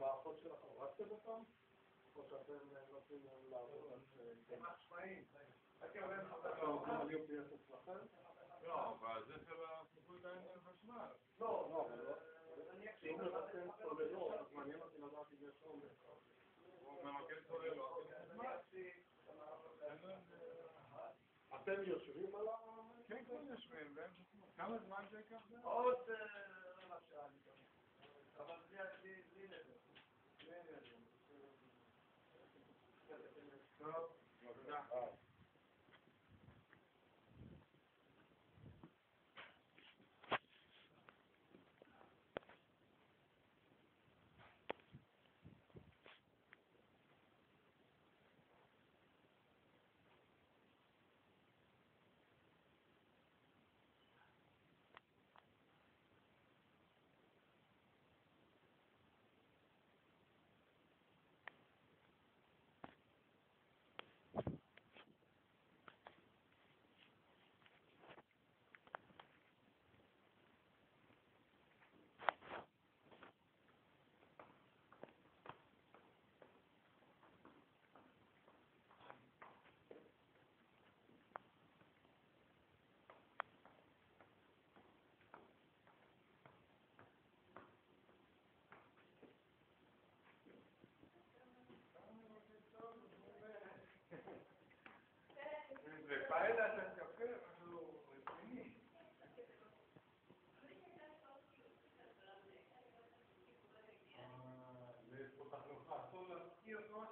המערכות שלך, הורדתם אותם? או שאתם נותנים להם לעבוד על זה? הם עצמאים. על UPS אצלכם? לא, אבל זה של הפיקוד העין של חשמל. לא, לא, לא. אם מבטלים סוללות, אז מעניין אותי לדעת אם יש עומס. הוא ממקד סוללות. אתם יושבים על ה... כן, כן, יושבים. כמה זמן זה ייקח? עוד Go. Pastor Latino